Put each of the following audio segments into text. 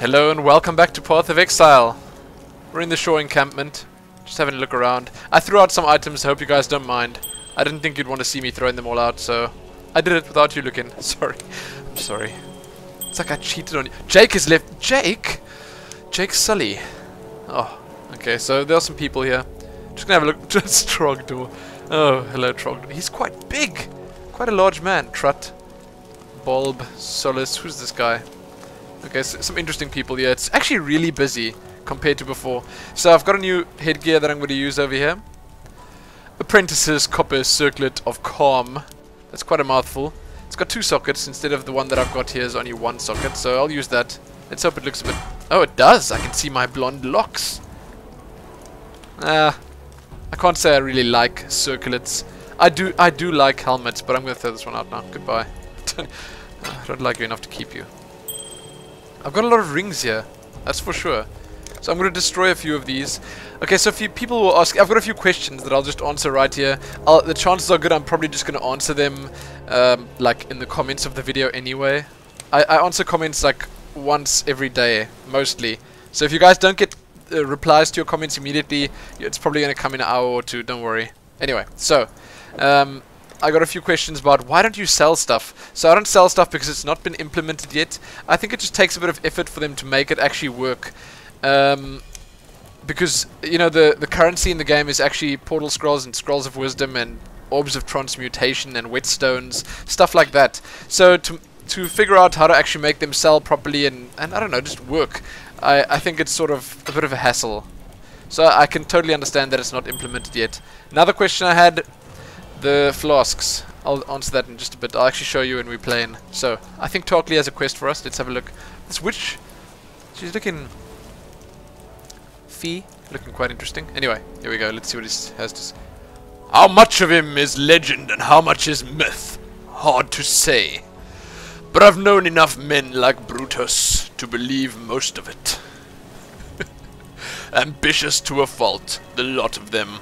Hello and welcome back to Path of Exile. We're in the shore encampment, just having a look around. I threw out some items, hope you guys don't mind. I didn't think you'd want to see me throwing them all out, so I did it without you looking. Sorry. I'm sorry. It's like I cheated on you. Jake is left. Jake? Jake Sully. Oh, okay, so there are some people here. Just gonna have a look. Just Trogdor. Oh, hello Trogdor. He's quite big. Quite a large man. Trut. Bulb. Solus. Who's this guy? Okay, so some interesting people here. It's actually really busy compared to before. So I've got a new headgear that I'm going to use over here. Apprentice's Copper Circlet of Calm. That's quite a mouthful. It's got two sockets instead of the one that I've got here is only one socket. So I'll use that. Let's hope it looks a bit... Oh, it does! I can see my blonde locks. Ah, I can't say I really like circlets. I do I do like helmets, but I'm going to throw this one out now. Goodbye. I don't like you enough to keep you. I've got a lot of rings here. That's for sure. So I'm going to destroy a few of these. Okay, so if you, people will ask, I've got a few questions that I'll just answer right here. I'll, the chances are good I'm probably just going to answer them um, like in the comments of the video anyway. I, I answer comments like once every day, mostly. So if you guys don't get uh, replies to your comments immediately, it's probably going to come in an hour or two, don't worry. Anyway, so, um, I got a few questions about why don't you sell stuff? So I don't sell stuff because it's not been implemented yet. I think it just takes a bit of effort for them to make it actually work. Um, because, you know, the, the currency in the game is actually Portal Scrolls and Scrolls of Wisdom and Orbs of Transmutation and Whetstones, stuff like that. So to, to figure out how to actually make them sell properly and, and I don't know, just work, I, I think it's sort of a bit of a hassle. So I can totally understand that it's not implemented yet. Another question I had the flasks. I'll answer that in just a bit. I'll actually show you when we're playing. So, I think Tarkleigh has a quest for us. Let's have a look. This witch, she's looking... Fee? Looking quite interesting. Anyway, here we go. Let's see what he has to say. How much of him is legend and how much is myth? Hard to say. But I've known enough men like Brutus to believe most of it. Ambitious to a fault, the lot of them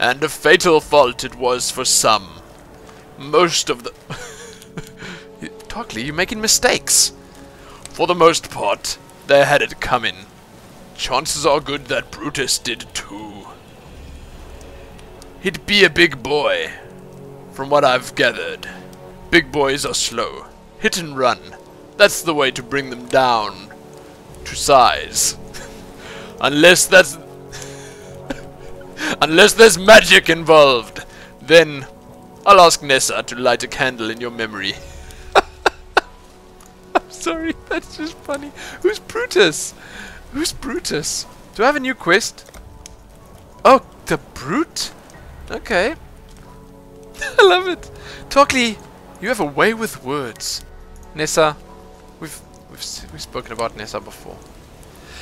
and a fatal fault it was for some. Most of the... Tarkleigh, you're making mistakes. For the most part, they had it coming. Chances are good that Brutus did too. He'd be a big boy, from what I've gathered. Big boys are slow. Hit and run. That's the way to bring them down to size. Unless that's Unless there's magic involved. Then I'll ask Nessa to light a candle in your memory. I'm sorry, that's just funny. Who's Brutus? Who's Brutus? Do I have a new quest? Oh, the Brute? Okay. I love it. Tarkleigh, you have a way with words. Nessa, we've, we've, we've spoken about Nessa before.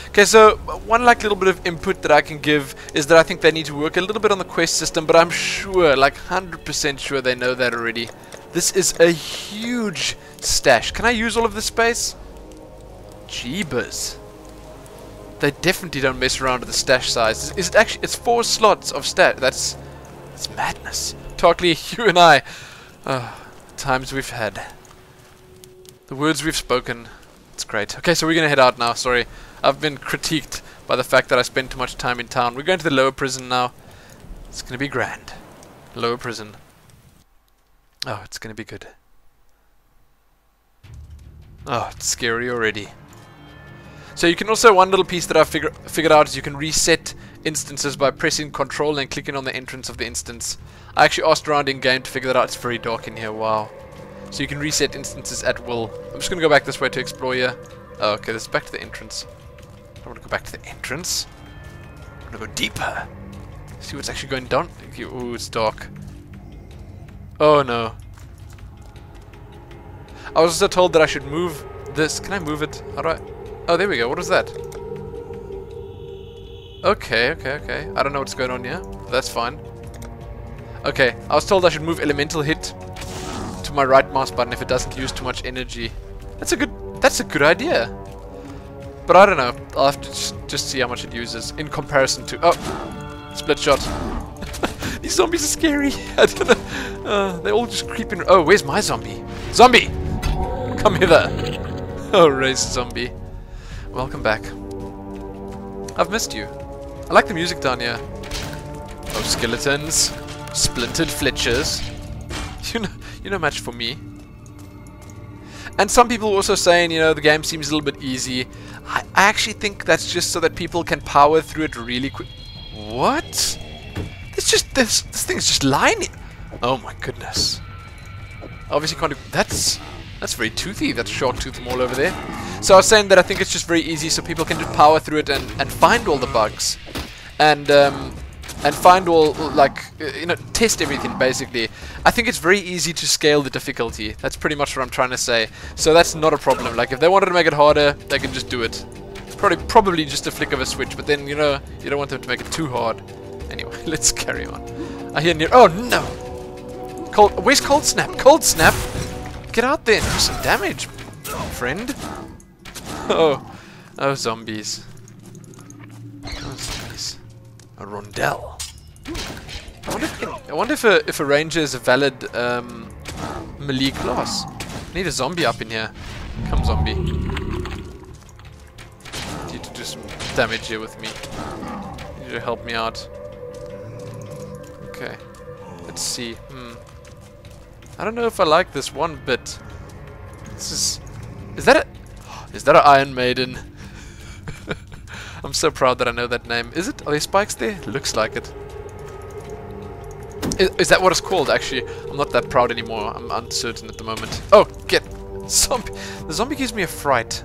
Okay, so one like little bit of input that I can give is that I think they need to work a little bit on the quest system, but I'm sure, like 100% sure they know that already. This is a huge stash. Can I use all of this space? Jeebus. They definitely don't mess around with the stash size. Is, it actually? It's four slots of stat. That's that's madness. Tarkleigh, you and I. Oh, times we've had. The words we've spoken. It's great. Okay, so we're gonna head out now. Sorry. I've been critiqued by the fact that I spend too much time in town. We're going to the lower prison now. It's going to be grand. Lower prison. Oh, it's going to be good. Oh, it's scary already. So you can also, one little piece that I've figure, figured out is you can reset instances by pressing control and clicking on the entrance of the instance. I actually asked around in game to figure that out. It's very dark in here. Wow. So you can reset instances at will. I'm just going to go back this way to explore here. Oh, okay, this is back to the entrance. I want to go back to the entrance. I want to go deeper. See what's actually going down. Ooh, it's dark. Oh no. I was also told that I should move this. Can I move it? How do I? Oh, there we go. What was that? Okay, okay, okay. I don't know what's going on here. That's fine. Okay, I was told I should move elemental hit to my right mouse button if it doesn't use too much energy. That's a good. That's a good idea. But I don't know. I'll have to just, just see how much it uses in comparison to... Oh! Split shot. These zombies are scary. I don't know. Uh, they're all just creeping... Oh, where's my zombie? Zombie! Come hither. Oh, race zombie. Welcome back. I've missed you. I like the music down here. Oh, skeletons. Splintered flitches. You know, you know much for me. And some people were also saying, you know, the game seems a little bit easy. I, actually think that's just so that people can power through it really quick. What? It's just this. This thing's just lying. Oh my goodness. Obviously, can't. Do, that's that's very toothy. That's short tooth all over there. So I was saying that I think it's just very easy, so people can just power through it and and find all the bugs, and um, and find all, like, you know, test everything basically. I think it's very easy to scale the difficulty. That's pretty much what I'm trying to say. So that's not a problem. Like, if they wanted to make it harder, they can just do it. Probably, probably just a flick of a switch, but then, you know, you don't want them to make it too hard. Anyway, let's carry on. I hear near- oh no! Cold, where's Cold Snap? Cold Snap! Get out there and do some damage, friend. Oh, oh zombies. Oh zombies. A rondelle. I wonder if, I wonder if a if a ranger is a valid um, melee class. Need a zombie up in here. Come zombie. Need to do some damage here with me. Need to help me out. Okay. Let's see. Hmm. I don't know if I like this one bit. This is... Is that a... Is that an Iron Maiden? I'm so proud that I know that name. Is it? Are there spikes there? Looks like it. Is, is that what it's called, actually? I'm not that proud anymore. I'm uncertain at the moment. Oh, get... Zombie. The zombie gives me a fright.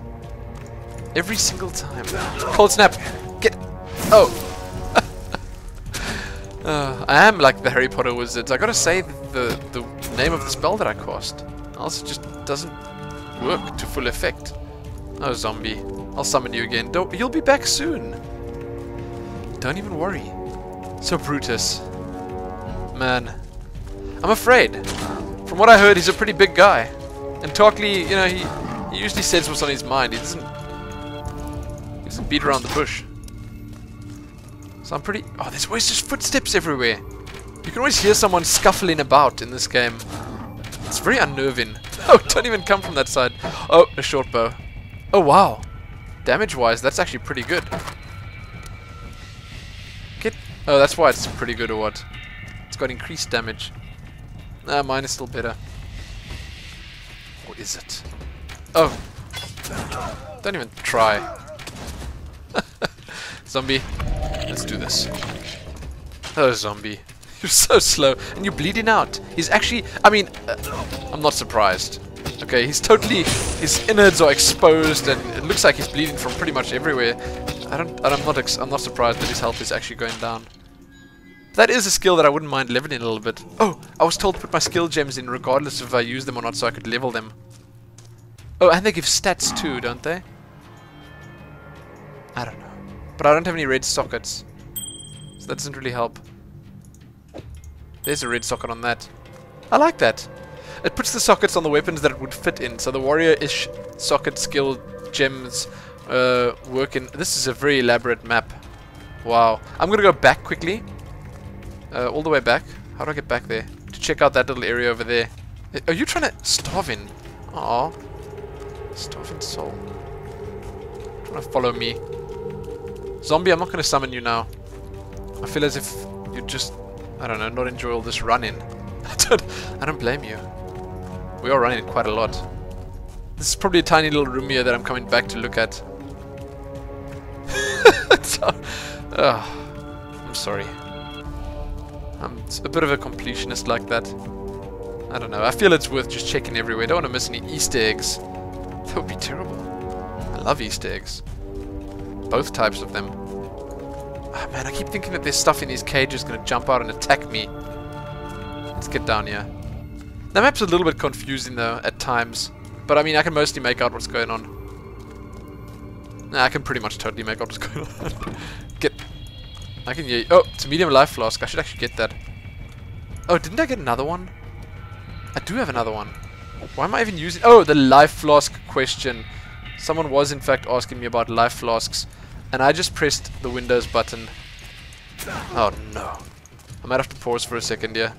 Every single time. Cold snap. Get... Oh. uh, I am like the Harry Potter wizards. I gotta say the, the name of the spell that I cast. It just doesn't work to full effect. Oh, zombie. I'll summon you again. Don't, you'll be back soon. Don't even worry. So Brutus. Man. I'm afraid. From what I heard, he's a pretty big guy. And Tarkleigh, you know, he, he usually says what's on his mind. He doesn't, he doesn't beat around the bush. So I'm pretty... Oh, there's always just footsteps everywhere. You can always hear someone scuffling about in this game. It's very unnerving. Oh, don't even come from that side. Oh, a short bow. Oh, wow. Damage-wise, that's actually pretty good. Get... Oh, that's why it's pretty good or what? It's got increased damage. Ah, mine is still better. What is it? Oh. Don't even try. zombie. Let's do this. Oh, zombie. You're so slow. And you're bleeding out. He's actually... I mean, uh, I'm not surprised. Okay, he's totally... His innards are exposed and it looks like he's bleeding from pretty much everywhere. I don't... I'm not, I'm not surprised that his health is actually going down. That is a skill that I wouldn't mind leveling a little bit. Oh, I was told to put my skill gems in regardless of if I use them or not so I could level them. Oh, and they give stats too, don't they? I don't know. But I don't have any red sockets. So that doesn't really help. There's a red socket on that. I like that. It puts the sockets on the weapons that it would fit in. So the warrior-ish socket skill gems uh, work in... This is a very elaborate map. Wow. I'm going to go back quickly. Uh, all the way back. How do I get back there? To check out that little area over there. Are you trying to starve in? Aw. Starving soul. Trying to follow me. Zombie, I'm not going to summon you now. I feel as if you just, I don't know, not enjoy all this running. I don't, I don't blame you. We are running quite a lot. This is probably a tiny little room here that I'm coming back to look at. so, oh, I'm sorry. Um, I'm a bit of a completionist like that. I don't know. I feel it's worth just checking everywhere. Don't want to miss any Easter eggs. That would be terrible. I love Easter eggs. Both types of them. Oh, man, I keep thinking that there's stuff in these cages going to jump out and attack me. Let's get down here. The map's a little bit confusing though at times. But I mean, I can mostly make out what's going on. Nah, I can pretty much totally make out what's going on. Get... I can hear... Oh, it's a medium life flask. I should actually get that. Oh, didn't I get another one? I do have another one. Why am I even using... Oh, the life flask question. Someone was in fact asking me about life flasks. And I just pressed the Windows button. Oh no. I might have to pause for a second here.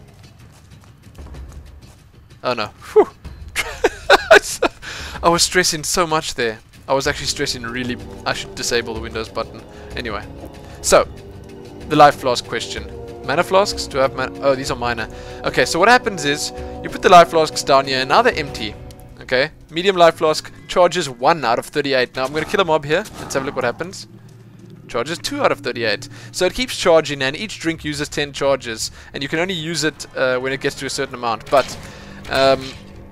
Oh no. Whew. I was stressing so much there. I was actually stressing really... I should disable the Windows button. Anyway. So, the life flask question. Mana flasks? Do I have mana? Oh, these are minor. Okay, so what happens is, you put the life flasks down here, and now they're empty. Okay, medium life flask charges 1 out of 38. Now I'm going to kill a mob here. Let's have a look what happens. Charges 2 out of 38. So it keeps charging, and each drink uses 10 charges. And you can only use it uh, when it gets to a certain amount. But um,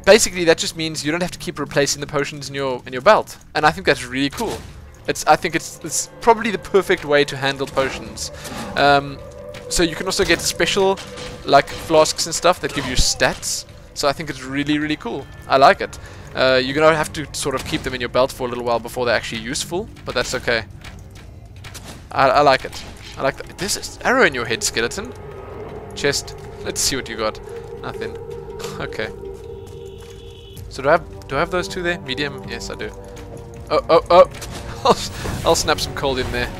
basically, that just means you don't have to keep replacing the potions in your in your belt. And I think that's really cool. It's I think it's it's probably the perfect way to handle potions. Um, so you can also get special like flasks and stuff that give you stats. So I think it's really really cool. I like it. Uh, you're gonna have to sort of keep them in your belt for a little while before they're actually useful, but that's okay. I, I like it. I like that. This is arrow in your head, skeleton. Chest. Let's see what you got. Nothing. okay. So do I have do I have those two there? Medium? Yes, I do. Oh oh oh! I'll, I'll snap some cold in there.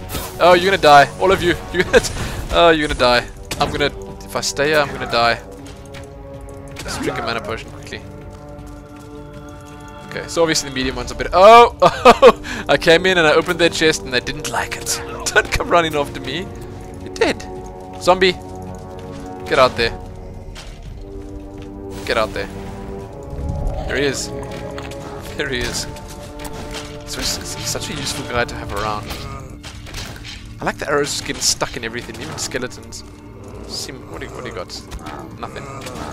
Oh, you're gonna die, all of you. You gonna? Oh, you're gonna die. I'm gonna. If I stay here, I'm gonna die. Let's drink a mana potion quickly. Okay, so obviously the medium one's a bit. Oh, oh! I came in and I opened their chest and they didn't like it. Don't come running after me. You did. Zombie, get out there. Get out there. There he is. There he is. He's such a useful guy to have around. I like the arrows getting stuck in everything, even skeletons. Sim what do you, what do you got? Nothing.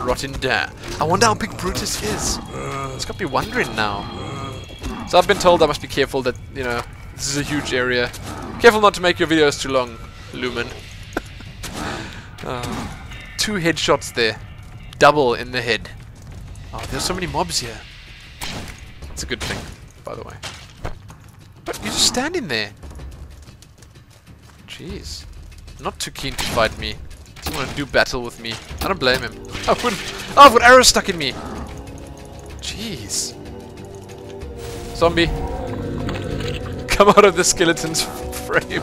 Rotten down. I wonder how big Brutus is. It's got me wondering now. So I've been told I must be careful that, you know, this is a huge area. Careful not to make your videos too long, Lumin. uh, two headshots there. Double in the head. Oh, there's so many mobs here. It's a good thing, by the way. But you're just standing there. Jeez. Not too keen to fight me. Doesn't want to do battle with me. I don't blame him. I wouldn't. Oh, I've got arrows stuck in me. Jeez. Zombie. Come out of the skeleton's frame.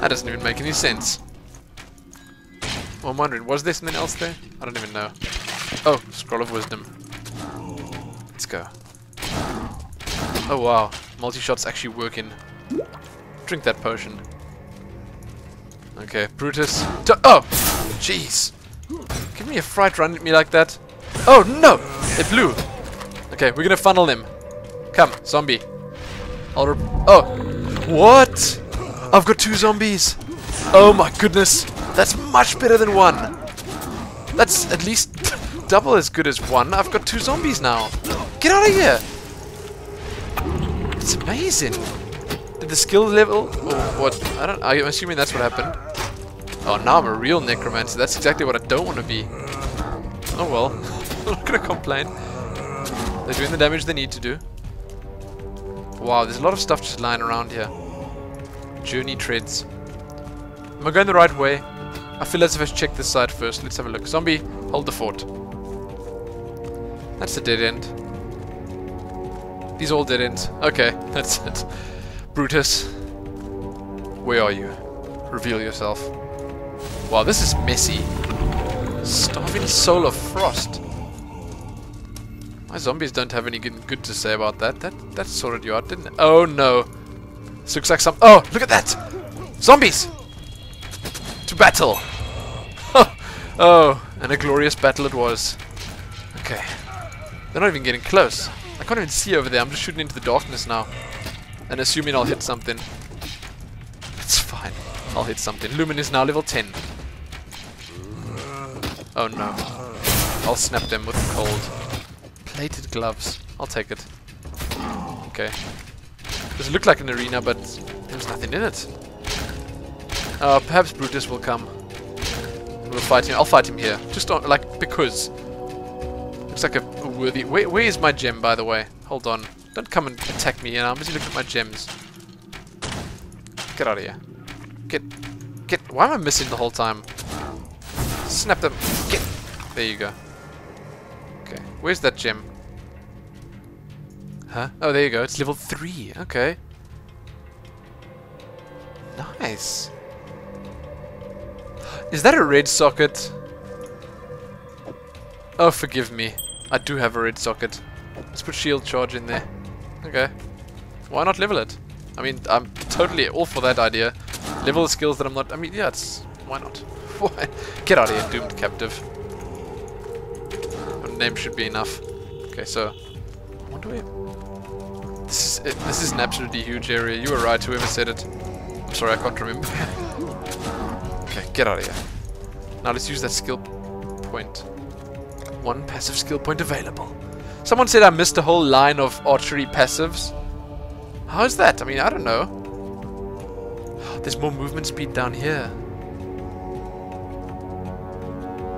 that doesn't even make any sense. Well, I'm wondering, was there something else there? I don't even know. Oh, Scroll of Wisdom. Let's go. Oh wow, multi-shot's actually working. Drink that potion. Okay, Brutus. D oh! Jeez! Give me a fright run at me like that. Oh no! It blew! Okay, we're gonna funnel him. Come, zombie. Oh! What? I've got two zombies! Oh my goodness! That's much better than one! That's at least double as good as one. I've got two zombies now. Get out of here! It's amazing. Did the skill level or what? I don't. I'm assuming that's what happened. Oh, now I'm a real necromancer. That's exactly what I don't want to be. Oh well. I'm not gonna complain. They're doing the damage they need to do. Wow, there's a lot of stuff just lying around here. Journey treads. Am I going the right way? I feel as if I should check this side first. Let's have a look. Zombie, hold the fort. That's a dead end. These all didn't. Okay, that's it. Brutus. Where are you? Reveal yourself. Wow, this is messy. Starving Soul of Frost. My zombies don't have any good, to say about that. That that sorted you out, didn't it? Oh no. This looks like some... Oh, look at that! Zombies! To battle! oh, and a glorious battle it was. Okay. They're not even getting close. I can't even see over there. I'm just shooting into the darkness now. And assuming I'll hit something. It's fine. I'll hit something. Lumin is now level 10. Oh no. I'll snap them with cold. Plated gloves. I'll take it. Okay. This look like an arena, but there's nothing in it. Uh, perhaps Brutus will come. We'll fight him. I'll fight him here. Just on, like, because. Looks like a worthy... Where, where is my gem, by the way? Hold on. Don't come and attack me, you know. I'm busy looking at my gems. Get out of here. Get... Get... Why am I missing the whole time? Snap them. Get. There you go. Okay. Where's that gem? Huh? Oh, there you go. It's level 3. Okay. Nice. Is that a red socket? Oh, forgive me. I do have a red socket. Let's put shield charge in there. Okay. Why not level it? I mean, I'm totally all for that idea. Level the skills that I'm not... I mean, yeah, it's... Why not? Why? Get out of here, doomed captive. Your name should be enough. Okay, so... What do we... This is, it, this is an absolutely huge area. You were right, whoever said it. I'm sorry, I can't remember. okay, get out of here. Now let's use that skill point. One passive skill point available. Someone said I missed a whole line of archery passives. How's that? I mean, I don't know. There's more movement speed down here.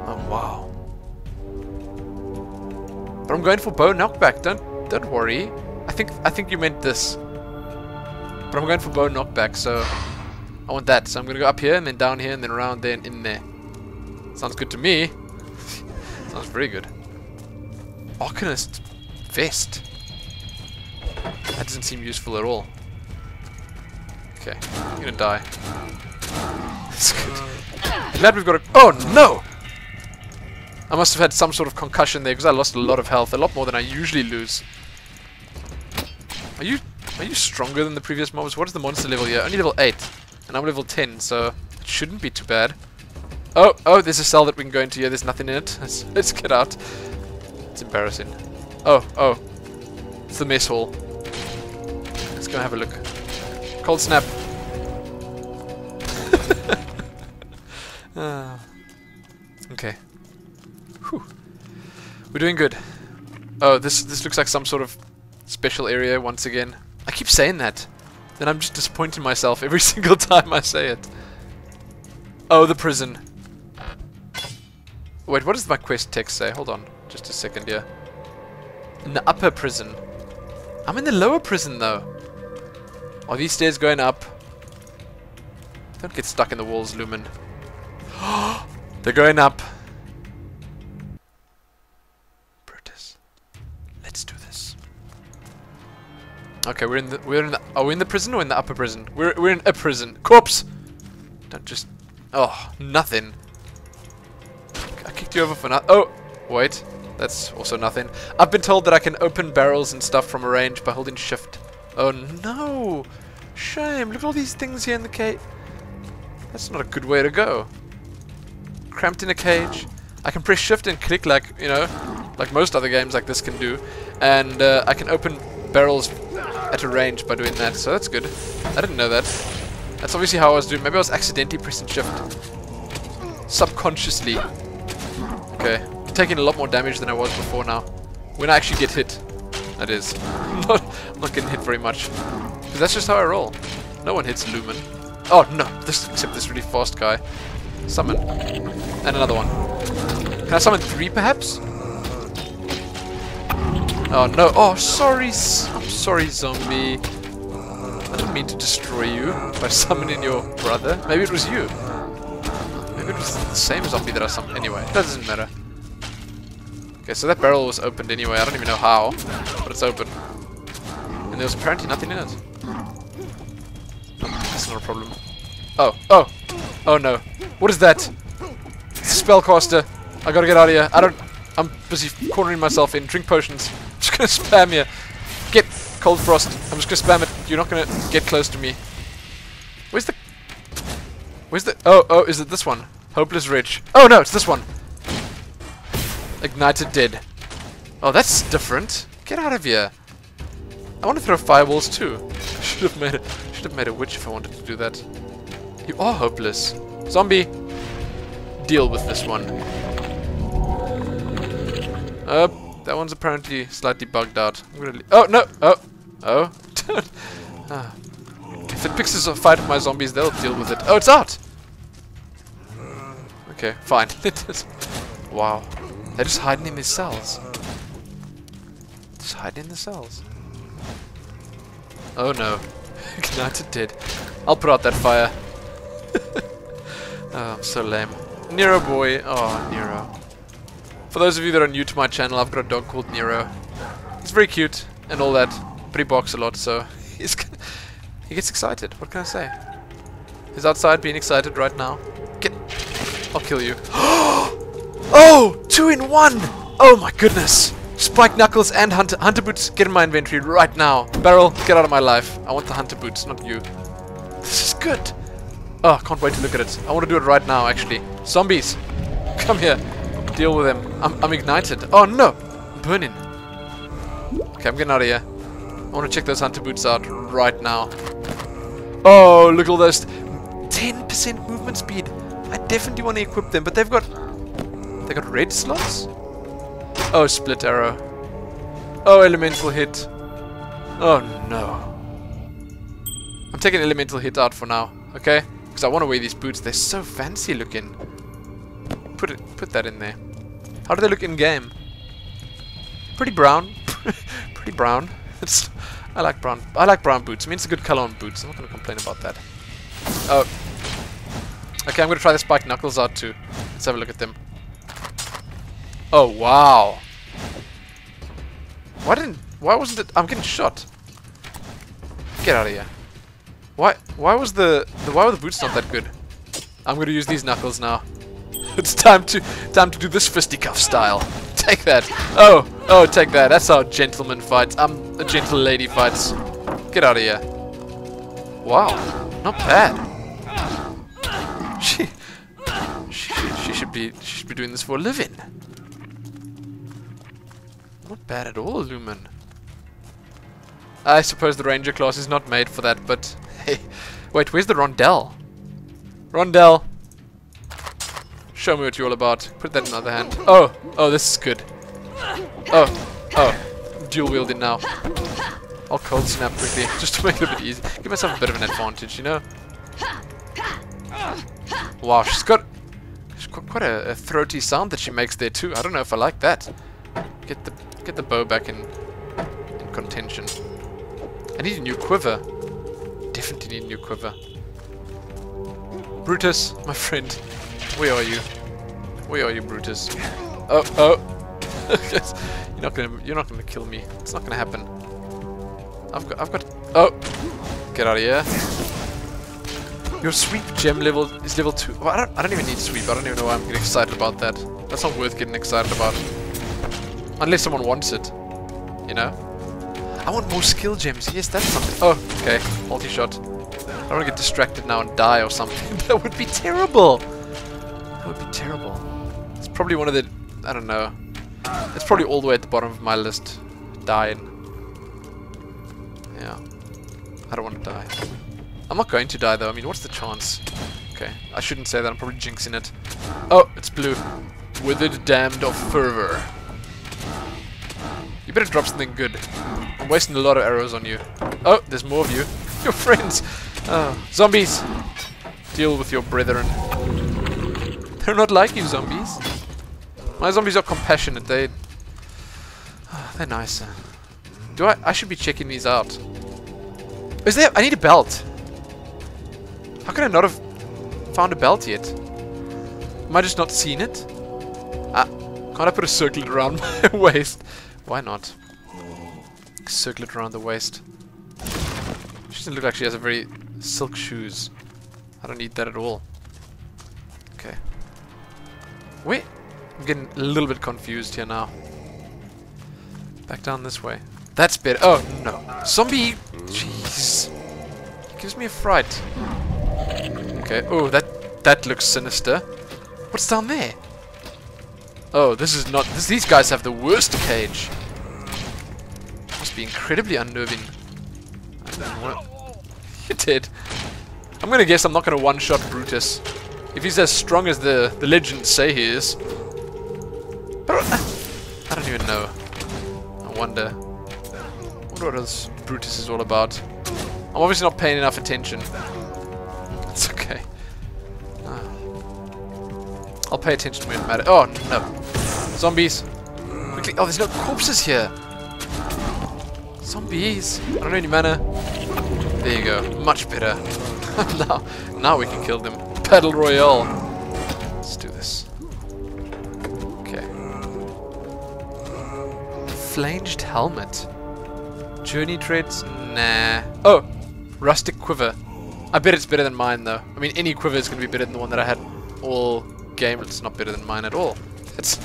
Oh, wow. But I'm going for bow knockback. Don't don't worry. I think I think you meant this. But I'm going for bow knockback, so I want that. So I'm gonna go up here and then down here and then around there and in there. Sounds good to me. Sounds very good. Arcanist vest. That doesn't seem useful at all. Okay, I'm gonna die. That's good. Glad we've got a- Oh no! I must have had some sort of concussion there because I lost a lot of health, a lot more than I usually lose. Are you are you stronger than the previous mobs? What is the monster level here? Only level 8. And I'm level 10, so it shouldn't be too bad. Oh, oh, there's a cell that we can go into Yeah, There's nothing in it. Let's, let's get out. It's embarrassing. Oh, oh. It's the mess hall. Let's go have a look. Cold snap. uh, okay. Whew. We're doing good. Oh, this this looks like some sort of special area once again. I keep saying that. Then I'm just disappointing myself every single time I say it. Oh, the prison. Wait, what does my quest text say? Hold on. Just a second here. In the upper prison. I'm in the lower prison though. Are these stairs going up? Don't get stuck in the walls, Lumin. They're going up. Brutus. Let's do this. Okay, we're in the we're in the are we in the prison or in the upper prison? We're we're in a prison. Corpse! Don't just Oh, nothing. I kicked you over for nothing. Oh, wait. That's also nothing. I've been told that I can open barrels and stuff from a range by holding shift. Oh no! Shame. Look at all these things here in the cave. That's not a good way to go. Cramped in a cage. I can press shift and click like, you know, like most other games like this can do. And uh, I can open barrels at a range by doing that. So that's good. I didn't know that. That's obviously how I was doing. Maybe I was accidentally pressing shift. Subconsciously. Okay. I'm taking a lot more damage than I was before now. When I actually get hit. That is. I'm not, getting hit very much. Because that's just how I roll. No one hits Lumin. Oh, no. This Except this really fast guy. Summon. And another one. Can I summon three, perhaps? Oh, no. Oh, sorry. I'm sorry, zombie. I didn't mean to destroy you by summoning your brother. Maybe it was you. Maybe it was the same zombie that I summoned. Anyway, that doesn't matter. Okay, so that barrel was opened anyway. I don't even know how, but it's open. And there was apparently nothing in it. That's not a problem. Oh, oh, oh no. What is that? It's a spellcaster. I gotta get out of here. I don't... I'm busy cornering myself in. Drink potions. Just gonna spam you. Get cold frost. I'm just gonna spam it. You're not gonna get close to me. Where's the... Where's the... Oh, oh, is it this one? Hopeless Rich. Oh no, it's this one. Ignited Dead. Oh, that's different. Get out of here. I want to throw fireballs too. Should have made it. Should have made a witch if I wanted to do that. You are hopeless. Zombie. Deal with this one. Uh, that one's apparently slightly bugged out. I'm gonna oh no! Oh, oh. ah. If it picks a fight with my zombies, they'll deal with it. Oh, it's out. Okay, fine. wow. They're just hiding in these cells. Just hiding in the cells. Oh no. Ignited dead. I'll put out that fire. oh, I'm so lame. Nero boy. Oh, Nero. For those of you that are new to my channel, I've got a dog called Nero. He's very cute and all that, but he barks a lot, so he's he gets excited. What can I say? He's outside being excited right now. Get... I'll kill you. oh! Two in one! Oh my goodness! Spike Knuckles and Hunter, Hunter Boots, get in my inventory right now. Barrel, get out of my life. I want the Hunter Boots, not you. This is good. Oh, can't wait to look at it. I want to do it right now, actually. Zombies, come here. Deal with them. I'm, I'm ignited. Oh, no. I'm burning. Okay, I'm getting out of here. I want to check those Hunter Boots out right now. Oh, look at all those. 10% movement speed. I definitely want to equip them, but they've got... They got red slots? Oh, split arrow. Oh, elemental hit. Oh, no. I'm taking elemental hit out for now, okay? Because I want to wear these boots. They're so fancy looking. Put it, put that in there. How do they look in game? Pretty brown. Pretty brown. It's, I like brown. I like brown boots. I mean, it's a good color on boots. I'm not going to complain about that. Oh. Okay, I'm going to try the spike knuckles out too. Let's have a look at them. Oh, wow. Why didn't... Why wasn't it... I'm getting shot. Get out of here. Why... Why was the... the why were the boots not that good? I'm going to use these knuckles now. it's time to... Time to do this fisticuff style. Take that. Oh. Oh, take that. That's how gentlemen fights. I'm um, a gentle lady fights. Get out of here. Wow. Not bad. She... She, she should be... She should be doing this for a living. Not bad at all, Lumin. I suppose the Ranger class is not made for that, but hey. Wait, where's the Rondel? Rondel! Show me what you're all about. Put that in the other hand. Oh! Oh, this is good. Oh! Oh. Dual wielding now. I'll cold snap quickly, just to make it a bit easy. Give myself a bit of an advantage, you know? Wow, she's got, she's got quite a, a throaty sound that she makes there too. I don't know if I like that. Get the get the bow back in, in contention. I need a new quiver. Definitely need a new quiver. Brutus, my friend, where are you? Where are you, Brutus? Oh, oh! you're not gonna, you're not gonna kill me. It's not gonna happen. I've got, I've got. Oh, get out of here! Your sweep gem level is level two. Well, I don't, I don't even need sweep. I don't even know why I'm getting excited about that. That's not worth getting excited about. Unless someone wants it. You know? I want more skill gems. Yes, that's something. Oh, okay. Multi-shot. I don't want to get distracted now and die or something. that would be terrible. That would be terrible. It's probably one of the... I don't know. It's probably all the way at the bottom of my list. Dying. Yeah. I don't want to die. I'm not going to die though. I mean, what's the chance? Okay. I shouldn't say that. I'm probably jinxing it. Oh, it's blue. Withered Damned of Fervor. You better drop something good. I'm wasting a lot of arrows on you. Oh, there's more of you. Your friends. Oh, zombies. Deal with your brethren. They're not like you, zombies. My zombies are compassionate. They, they're nicer. Do I? I should be checking these out. Is there? I need a belt. How can I not have found a belt yet? Am I just not seeing it? Ah, can't I put a circlet around my waist? Why not? Circle it around the waist. She doesn't look like she has a very silk shoes. I don't need that at all. Okay. Wait. I'm getting a little bit confused here now. Back down this way. That's better. Oh, no. Zombie! Jeez. Gives me a fright. Okay. Oh, that that looks sinister. What's down there? Oh, this is not... This, these guys have the worst cage. Must be incredibly unnerving. I don't know what... You did. I'm gonna guess I'm not gonna one-shot Brutus. If he's as strong as the, the legends say he is. I don't even know. I wonder. I wonder what else Brutus is all about. I'm obviously not paying enough attention. It's okay. Ah. I'll pay attention when it matters. Oh, no. Zombies. Quickly. Oh, there's no corpses here. Zombies. I don't know any mana. There you go. Much better. now, now we can kill them. Battle Royale. Flanged helmet. Journey treads? Nah. Oh! Rustic quiver. I bet it's better than mine though. I mean, any quiver is going to be better than the one that I had all game. It's not better than mine at all. It's,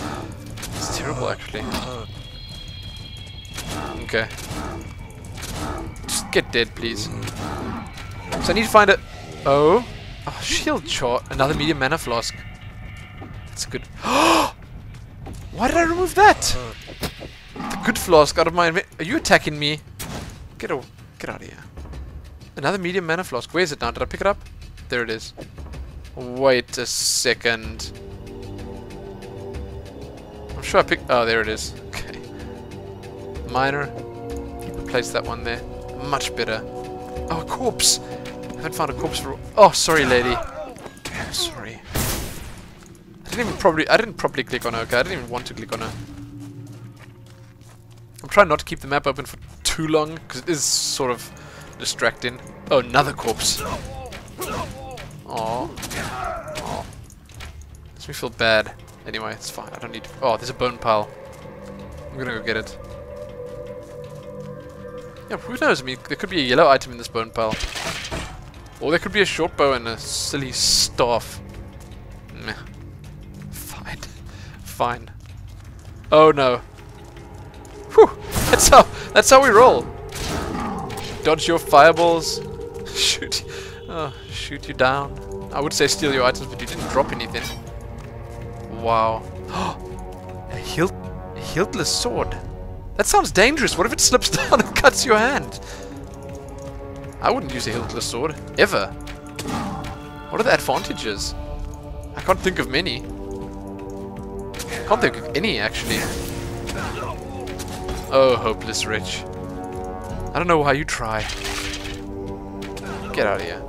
it's terrible actually. Okay. Just get dead, please. So I need to find a... Oh. Oh, shield shot. Another medium mana flask. That's good. Why did I remove that? Good flask out of my... Are you attacking me? Get, a, get out of here. Another medium mana flask. Where is it now? Did I pick it up? There it is. Wait a second. I'm sure I picked... Oh, there it is. Okay. Minor. Replace that one there. Much better. Oh, corpse. I haven't found a corpse for... Oh, sorry, lady. Damn, Sorry. I didn't even probably... I didn't properly click on her. Okay, I didn't even want to click on her. I'm not to keep the map open for too long, because it is sort of distracting. Oh, another corpse. Oh. Oh. Makes me feel bad. Anyway, it's fine. I don't need. Oh, there's a bone pile. I'm gonna go get it. Yeah, who knows? I mean, there could be a yellow item in this bone pile. Or there could be a short bow and a silly staff. Meh. Fine. Fine. Oh no. That's how that's how we roll. Dodge your fireballs. Shoot oh, shoot you down. I would say steal your items, but you didn't drop anything. Wow. a hilt a hiltless sword. That sounds dangerous. What if it slips down and cuts your hand? I wouldn't use a hiltless sword. Ever. What are the advantages? I can't think of many. Can't think of any, actually. Oh, hopeless rich. I don't know why you try. Get out of here.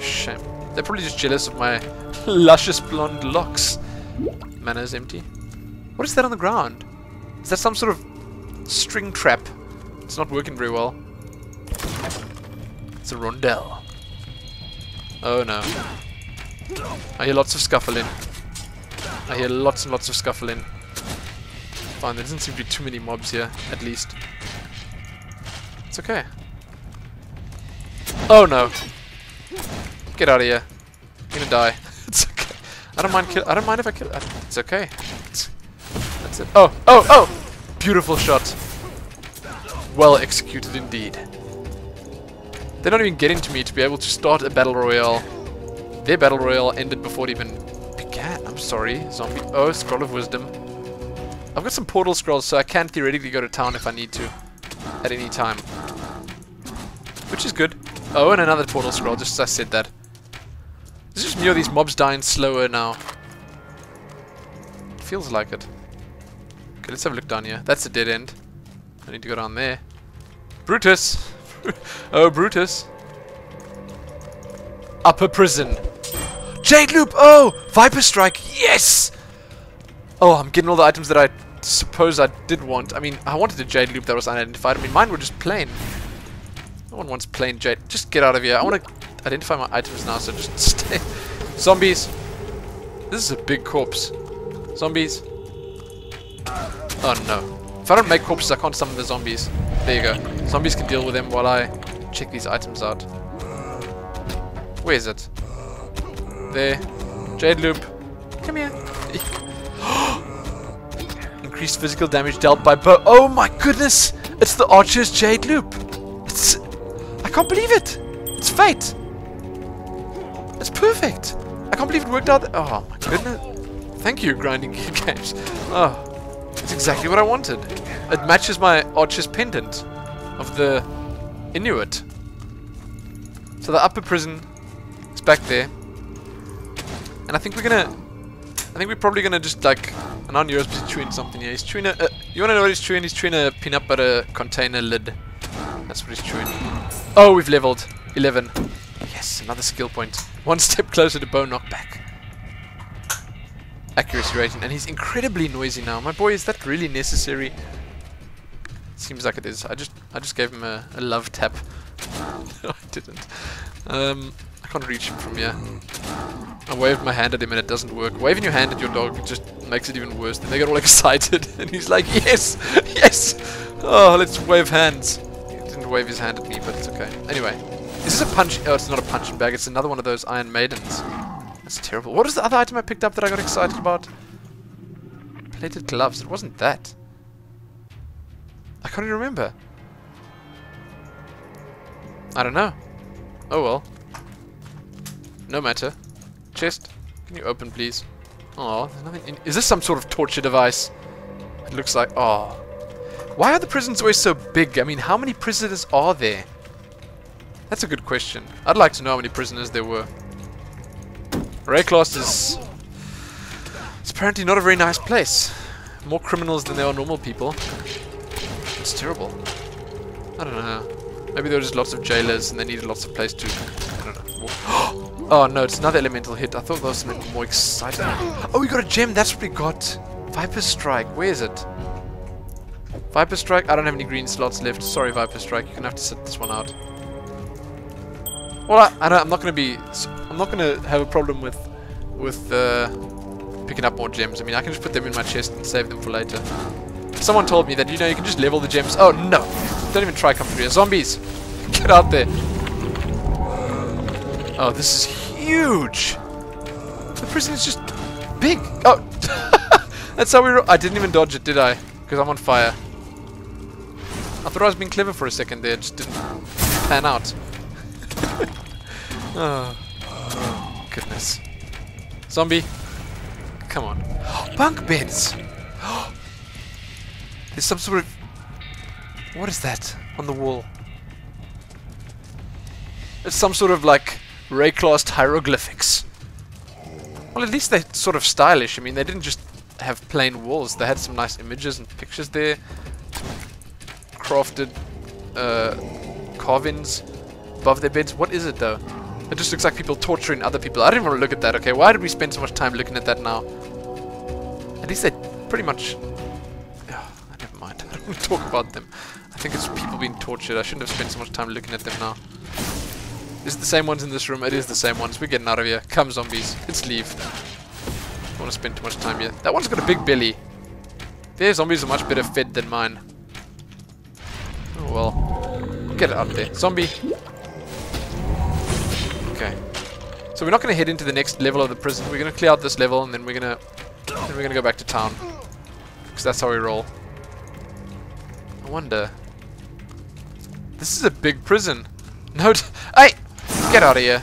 Shame. They're probably just jealous of my luscious blonde locks. Mana's empty. What is that on the ground? Is that some sort of string trap? It's not working very well. It's a rondel. Oh no. I hear lots of scuffling. I hear lots and lots of scuffling. Fine, there doesn't seem to be too many mobs here, at least. It's okay. Oh no. Get out of here. You're gonna die. it's okay. I don't mind kill I don't mind if I kill it's okay. It's that's it. Oh, oh, oh! Beautiful shot. Well executed indeed. They're not even getting to me to be able to start a battle royale. Their battle royale ended before it even began. I'm sorry. Zombie. Oh, scroll of wisdom. I've got some portal scrolls, so I can theoretically go to town if I need to. At any time. Which is good. Oh, and another portal scroll, just as I said that. It's just me or these mobs dying slower now. Feels like it. Okay, let's have a look down here. That's a dead end. I need to go down there. Brutus! oh, Brutus. Upper prison. Jade Loop! Oh! Viper Strike! Yes! Oh, I'm getting all the items that I suppose I did want. I mean, I wanted a Jade Loop that was unidentified. I mean, mine were just plain. No one wants plain Jade. Just get out of here. I want to identify my items now, so just stay. Zombies! This is a big corpse. Zombies. Oh no. If I don't make corpses, I can't summon the zombies. There you go. Zombies can deal with them while I check these items out. Where is it? There. Jade Loop. Come here. Increased physical damage dealt by bow. Oh my goodness! It's the Archer's Jade Loop. It's... I can't believe it. It's fate. It's perfect. I can't believe it worked out. Oh my goodness. Thank you, Grinding Games. Ah, oh. It's exactly what I wanted. It matches my Archer's pendant of the Inuit. So the upper prison is back there. And I think we're gonna... I think we're probably gonna just like... And on yours chewing something here. He's chewing a... Uh, you wanna know what he's chewing? He's chewing a peanut butter container lid. That's what he's chewing. Oh, we've leveled. 11. Yes, another skill point. One step closer to bow knockback accuracy rating, and he's incredibly noisy now. My boy, is that really necessary? Seems like it is. I just I just gave him a, a love tap. no, I didn't. Um, I can't reach him from here. I waved my hand at him and it doesn't work. Waving your hand at your dog just makes it even worse. Then they get all excited and he's like, yes, yes. Oh, let's wave hands. He didn't wave his hand at me, but it's okay. Anyway, this is this a punch? Oh, it's not a punching bag. It's another one of those Iron Maidens. That's terrible. What is the other item I picked up that I got excited about? Plated gloves. It wasn't that. I can't even remember. I don't know. Oh well. No matter. Chest. Can you open, please? Oh, there's nothing in Is this some sort of torture device? It looks like... Oh. Why are the prisons always so big? I mean, how many prisoners are there? That's a good question. I'd like to know how many prisoners there were. Wraeclast is... It's apparently not a very nice place. More criminals than there are normal people. It's terrible. I don't know. Maybe there were just lots of jailers and they needed lots of place to... Oh no, it's another elemental hit. I thought that was something more exciting. Oh, we got a gem. That's what we got. Viper Strike. Where is it? Viper Strike. I don't have any green slots left. Sorry, Viper Strike. You're gonna have to sit this one out. Well, I, I am not gonna be. I'm not gonna have a problem with with uh, picking up more gems. I mean, I can just put them in my chest and save them for later. Someone told me that you know you can just level the gems. Oh no! Don't even try through here. Zombies, get out there! Oh, this is huge! The prison is just big! Oh! That's how we I didn't even dodge it, did I? Because I'm on fire. I thought I was being clever for a second there, it just didn't pan out. oh. oh, goodness. Zombie! Come on. Bunk beds! There's some sort of... What is that on the wall? It's some sort of like Wraeclast hieroglyphics. Well, at least they're sort of stylish. I mean, they didn't just have plain walls. They had some nice images and pictures there. Crafted uh, carvings above their beds. What is it, though? It just looks like people torturing other people. I didn't want to look at that, okay? Why did we spend so much time looking at that now? At least they pretty much... Oh, never mind. I don't want to talk about them. I think it's people being tortured. I shouldn't have spent so much time looking at them now. Is it the same ones in this room? It is the same ones. We're getting out of here. Come, zombies. Let's leave. Don't want to spend too much time here. That one's got a big belly. Their zombies are much better fed than mine. Oh well. Get it out there. Zombie. Okay. So we're not going to head into the next level of the prison. We're going to clear out this level and then we're going to then we're going to go back to town. Because that's how we roll. I wonder. This is a big prison. No, hey! Get out of here.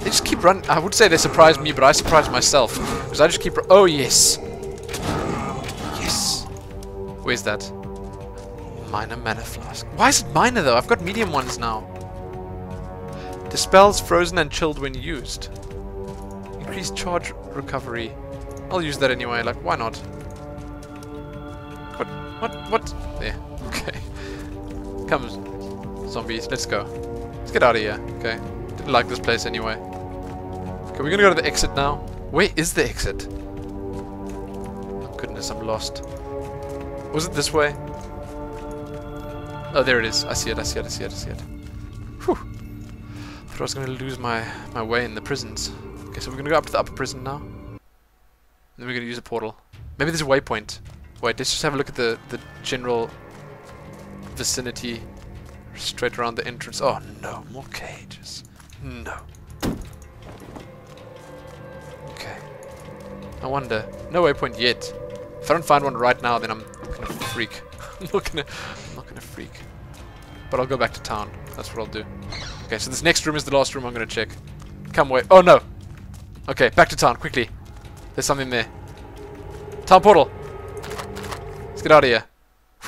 They just keep running. I would say they surprised me, but I surprised myself. Because I just keep... Oh, yes. Yes. Where's that? Minor mana flask. Why is it minor, though? I've got medium ones now. Dispels frozen and chilled when used. Increased charge recovery. I'll use that anyway. Like, why not? What? What? What? There. Okay. Come, zombies. Let's go. Let's get out of here, okay? Didn't like this place anyway. Okay, we're gonna go to the exit now. Where is the exit? Oh goodness, I'm lost. Was it this way? Oh, there it is. I see it, I see it, I see it, I see it. Whew. Thought I was gonna lose my, my way in the prisons. Okay, so we're gonna go up to the upper prison now. And then we're gonna use a portal. Maybe there's a waypoint. Wait, let's just have a look at the, the general vicinity Straight around the entrance. Oh no, more cages. No. Okay. I wonder. No waypoint yet. If I don't find one right now, then I'm gonna freak. I'm not gonna. I'm not gonna freak. But I'll go back to town. That's what I'll do. Okay, so this next room is the last room I'm gonna check. Come away. Oh no. Okay, back to town quickly. There's something there. Town portal. Let's get out of here.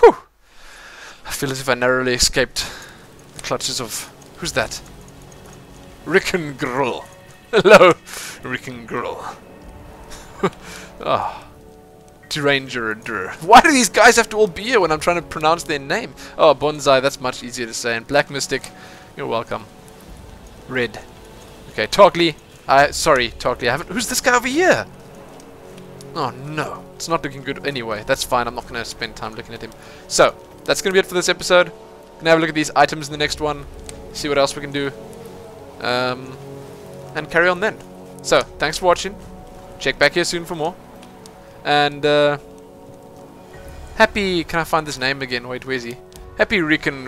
Whew. I feel as if I narrowly escaped clutches of... Who's that? Rickon Grull. Hello, Rickon Grull. ah. Deranger. Why do these guys have to all be here when I'm trying to pronounce their name? Oh, Bonsai, that's much easier to say. And Black Mystic, you're welcome. Red. Okay, Tarkleigh. I sorry, Tarkleigh, I haven't who's this guy over here? Oh no. It's not looking good anyway. That's fine, I'm not gonna spend time looking at him. So, that's gonna be it for this episode. Have a look at these items in the next one, see what else we can do, um, and carry on then. So, thanks for watching. Check back here soon for more. And, uh, happy, can I find this name again? Wait, where's he? Happy Rickon